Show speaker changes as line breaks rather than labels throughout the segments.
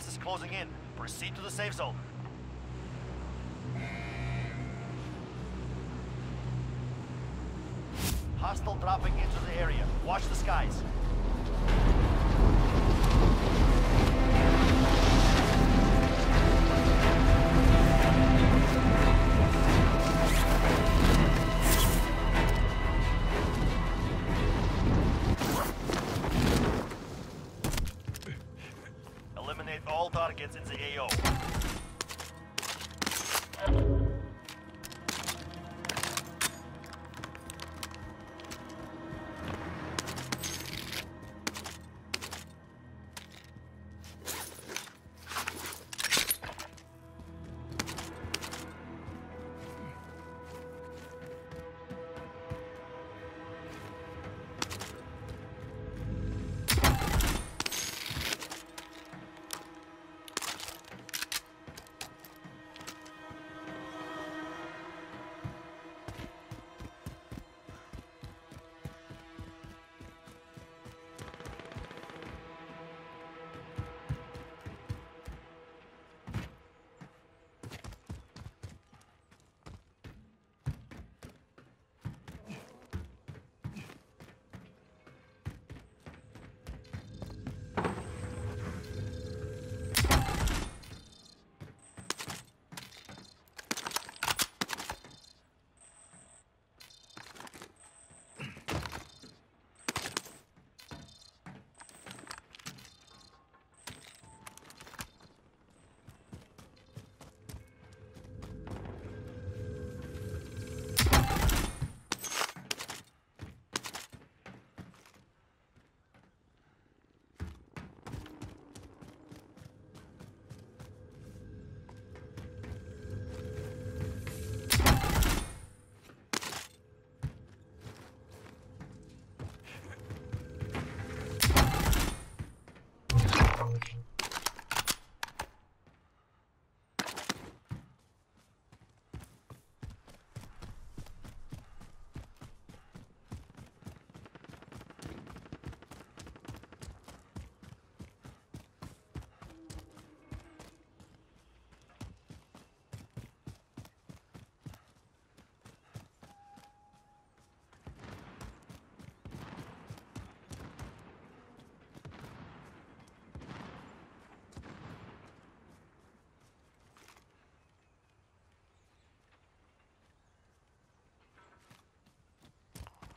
gas is closing in. Proceed to the safe zone. Hostile dropping into the area. Watch the skies. All targets in the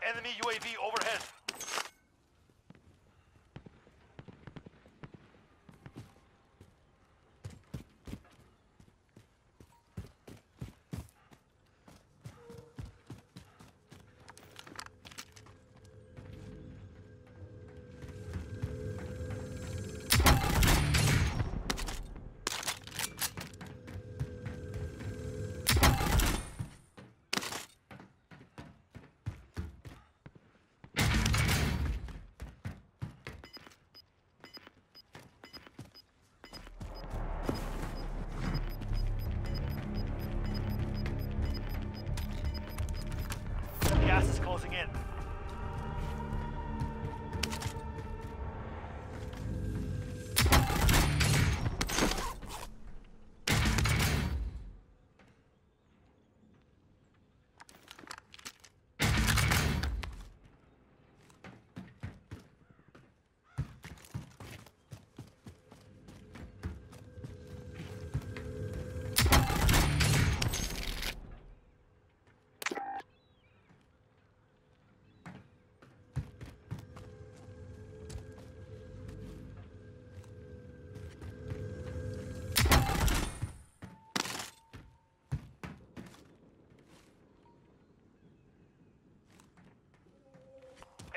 Enemy UAV overhead.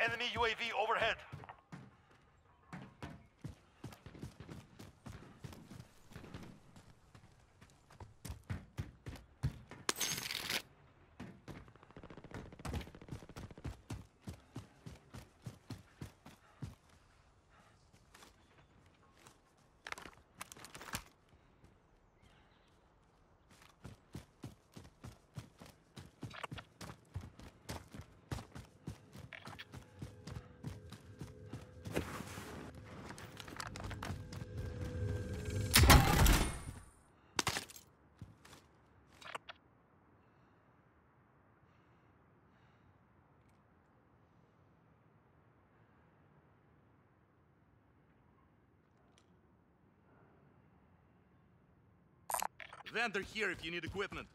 Enemy UAV overhead.
Vendor here if you need equipment.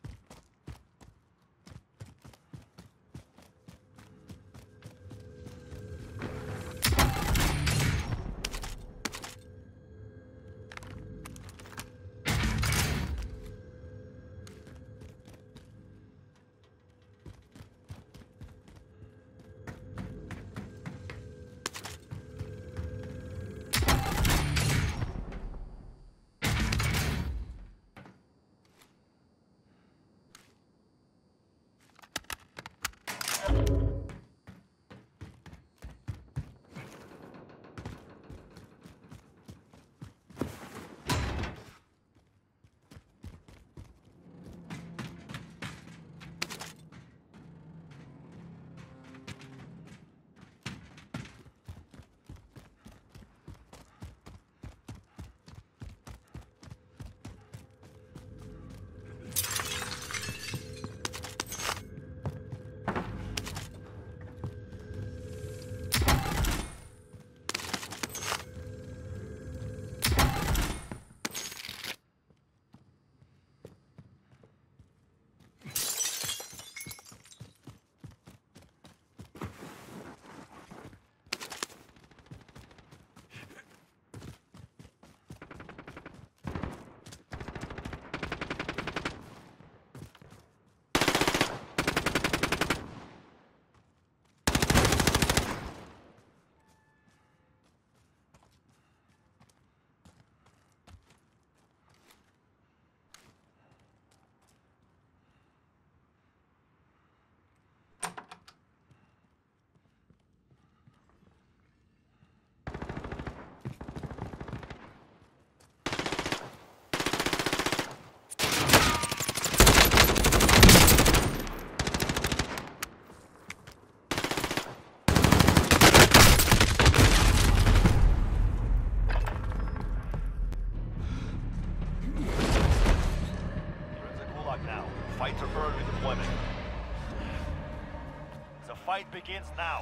Begins now.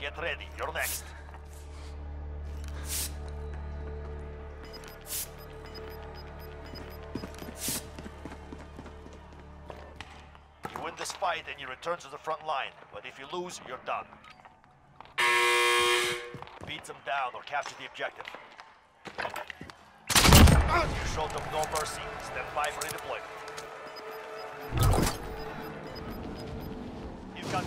Get ready. You're next. You win this fight and you return to the front line. But if you lose, you're done. Beat them down or capture the objective. You showed them no mercy. By for redeployment.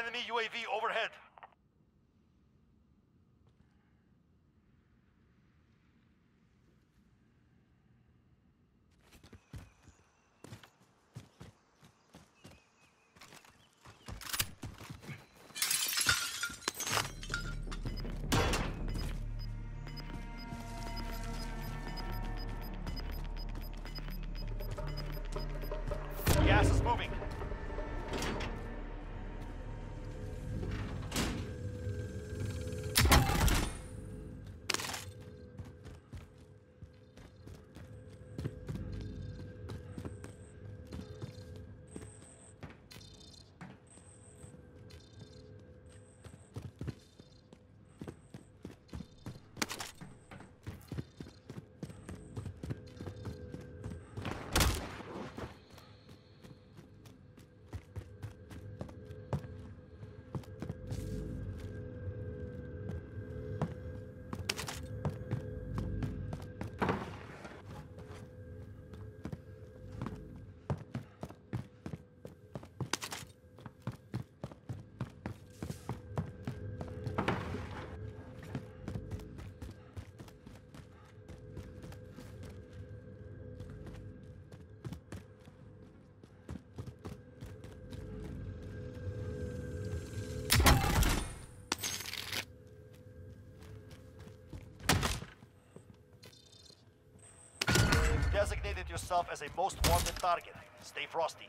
Enemy UAV overhead. Designated yourself as a most wanted target. Stay frosty.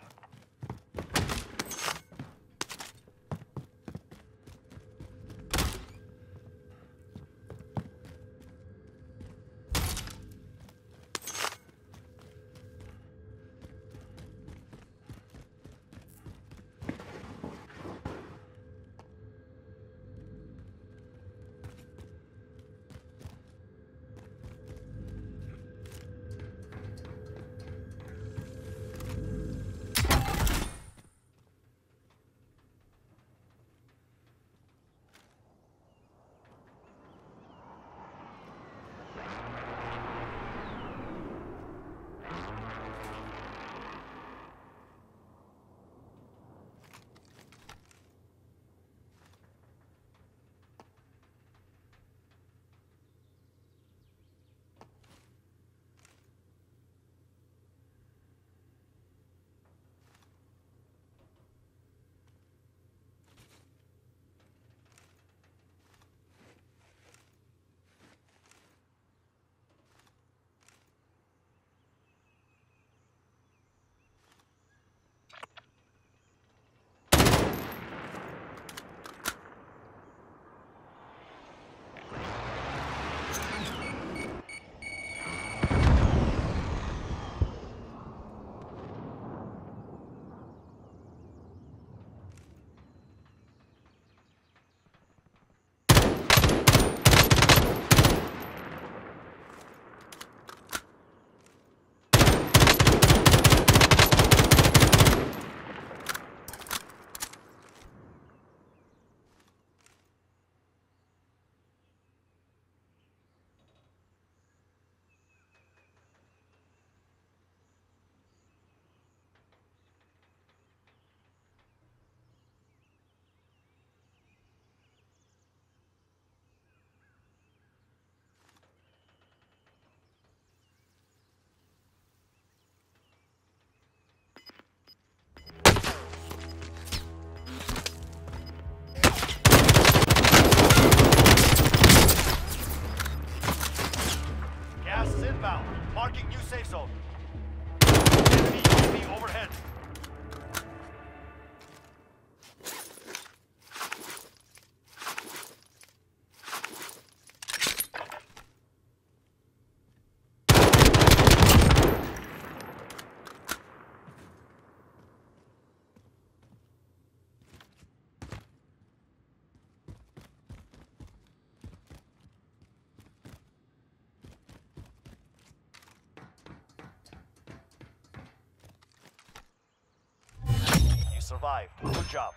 Survived. Good job.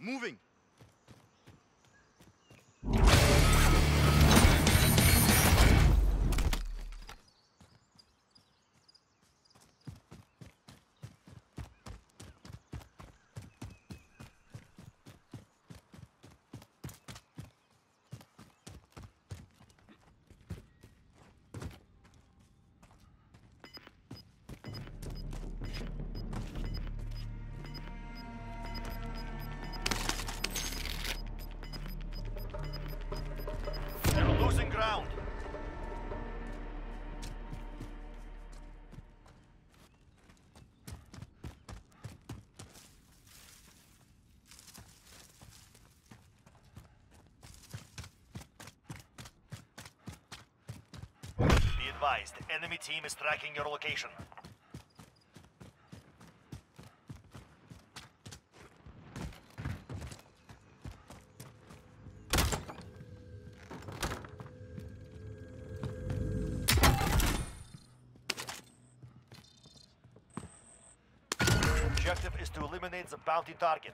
Moving.
Advised, enemy team is tracking your location. Objective is to eliminate the bounty target.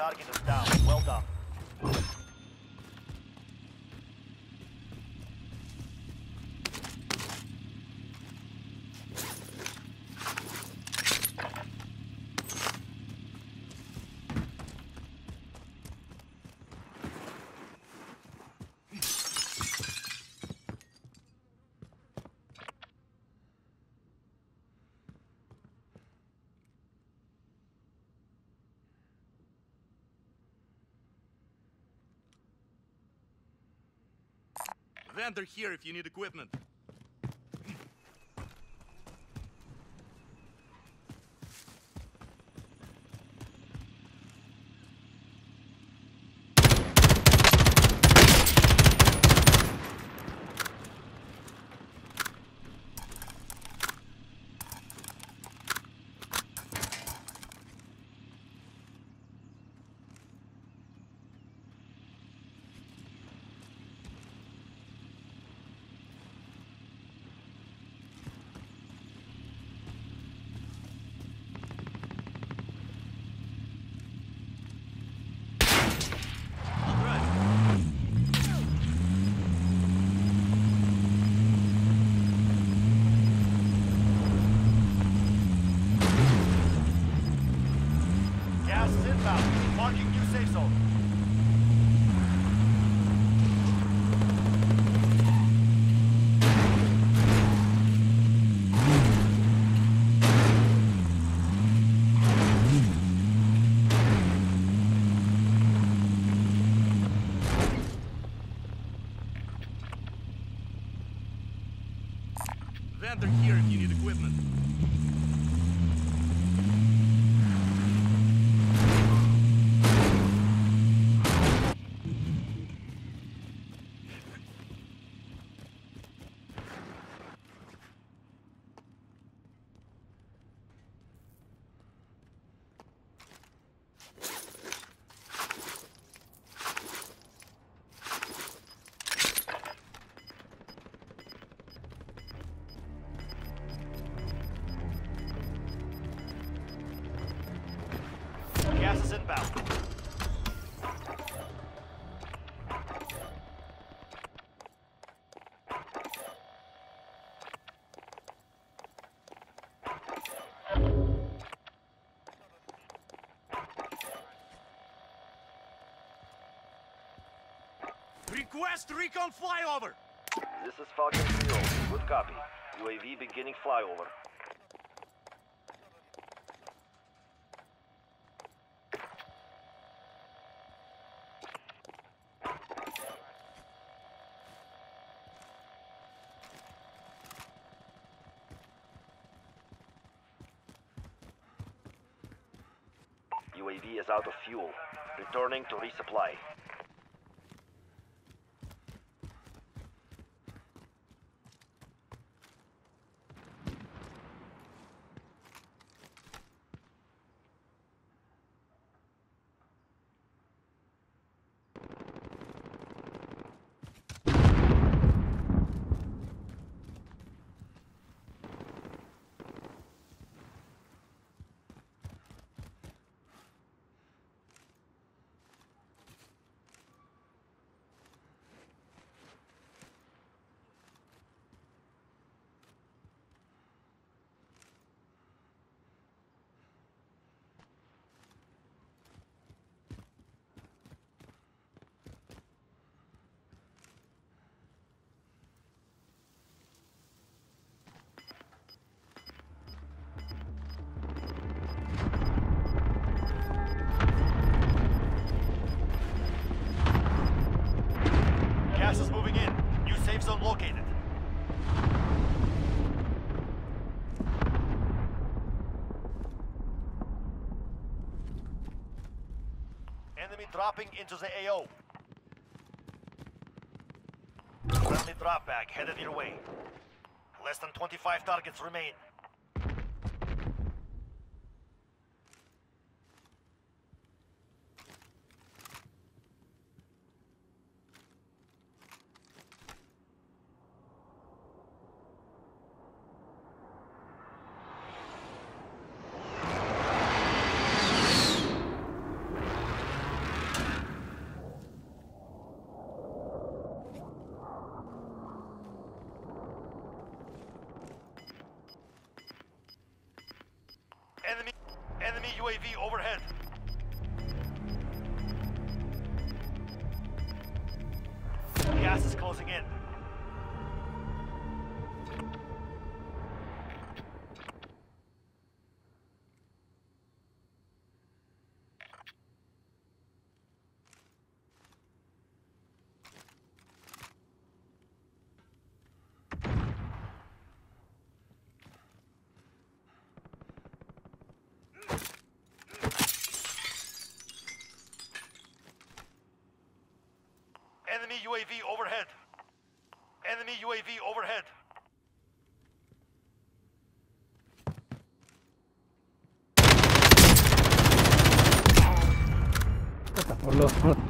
Target is down. Well done.
Vendor here if you need equipment.
Gas is inbound. Marking new safe zone.
Vendor here if you need equipment.
Inbound.
Request recon flyover!
This is Falcon 0. Good copy. UAV beginning flyover. UAV is out of fuel. Returning to resupply. Gas is moving in. New safe zone located. Enemy dropping into the AO. Friendly drop back headed your way. Less than 25 targets remain. Enemy UAV overhead. Gas is closing in. Enemy UAV overhead. Enemy UAV overhead.
Boludo.
Gas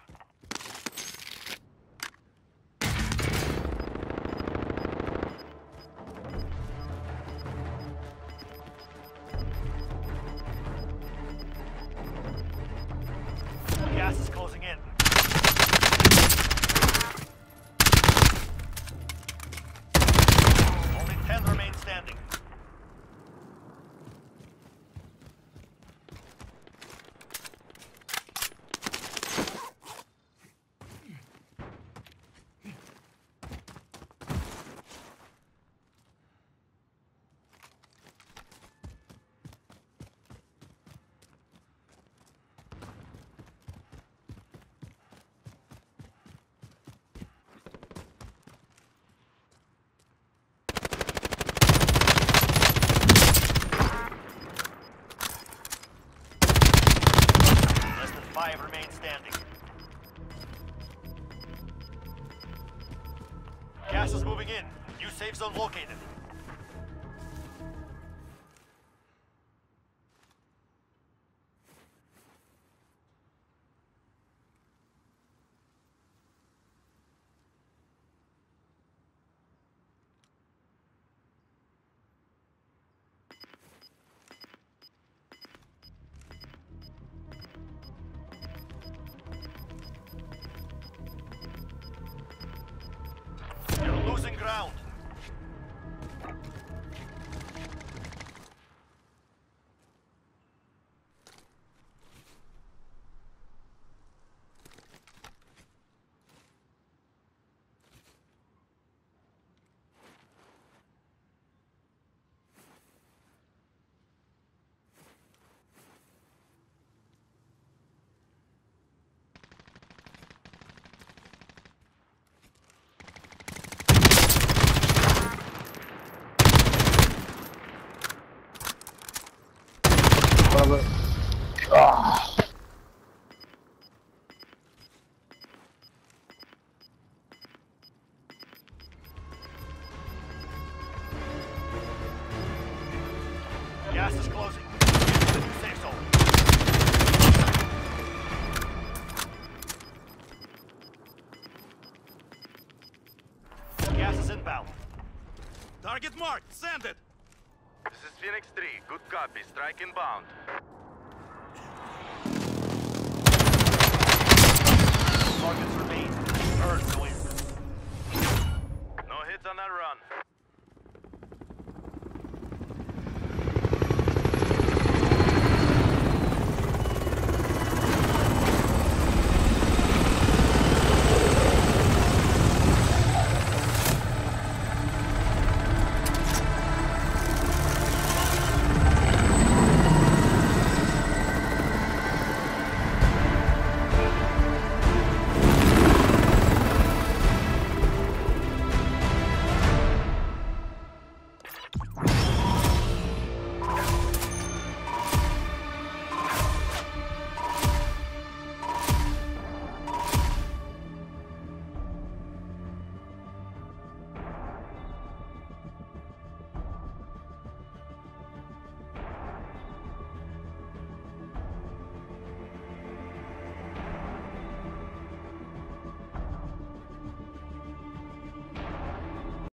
Safe zone located. Losing ground.
Bravo. Ah.
Gas is closing. Get to the new safe zone. Gas is inbound.
Target marked. Send it.
This is Phoenix 3. Good copy. Strike inbound.